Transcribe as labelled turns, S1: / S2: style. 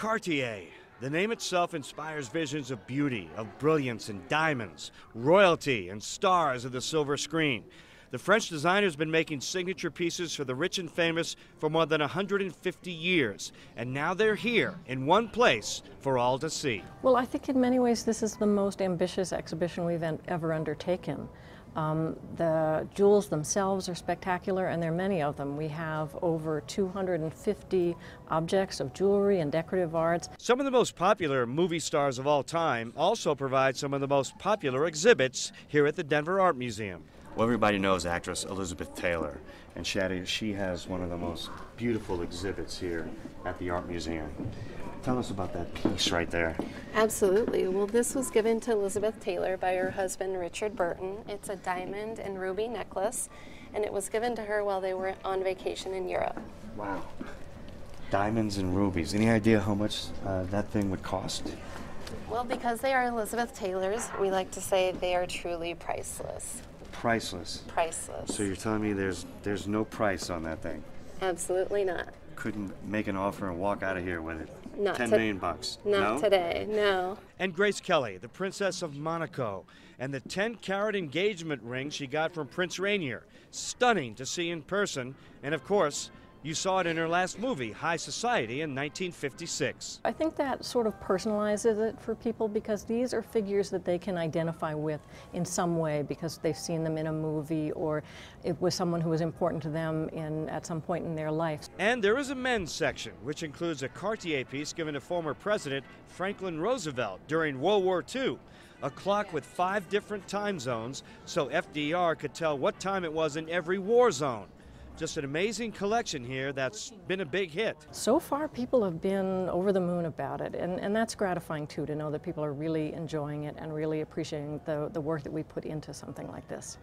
S1: Cartier. The name itself inspires visions of beauty, of brilliance and diamonds, royalty and stars of the silver screen. The French designer's been making signature pieces for the rich and famous for more than 150 years, and now they're here in one place for all to see.
S2: Well, I think in many ways this is the most ambitious exhibition we've ever undertaken. Um, the jewels themselves are spectacular, and there are many of them. We have over 250 objects of jewelry and decorative arts.
S1: Some of the most popular movie stars of all time also provide some of the most popular exhibits here at the Denver Art Museum. Well, everybody knows actress Elizabeth Taylor, and Shadi, she has one of the most beautiful exhibits here at the Art Museum. Tell us about that piece right there.
S3: Absolutely. Well, this was given to Elizabeth Taylor by her husband Richard Burton. It's a diamond and ruby necklace, and it was given to her while they were on vacation in Europe.
S1: Wow. Diamonds and rubies. Any idea how much uh, that thing would cost?
S3: Well, because they are Elizabeth Taylor's, we like to say they are truly priceless
S1: priceless.
S3: Priceless.
S1: So you're telling me there's there's no price on that thing?
S3: Absolutely not.
S1: Couldn't make an offer and walk out of here with it.
S3: Not
S1: Ten
S3: to,
S1: million bucks.
S3: Not
S1: no?
S3: today, no.
S1: And Grace Kelly, the Princess of Monaco, and the 10 carat engagement ring she got from Prince Rainier. Stunning to see in person, and of course, you saw it in her last movie, High Society, in 1956.
S2: I think that sort of personalizes it for people because these are figures that they can identify with in some way because they've seen them in a movie or it was someone who was important to them in, at some point in their life.
S1: And there is a men's section, which includes a Cartier piece given to former President Franklin Roosevelt during World War II a clock with five different time zones so FDR could tell what time it was in every war zone. Just an amazing collection here that's been a big hit.
S2: So far, people have been over the moon about it, and, and that's gratifying too to know that people are really enjoying it and really appreciating the, the work that we put into something like this.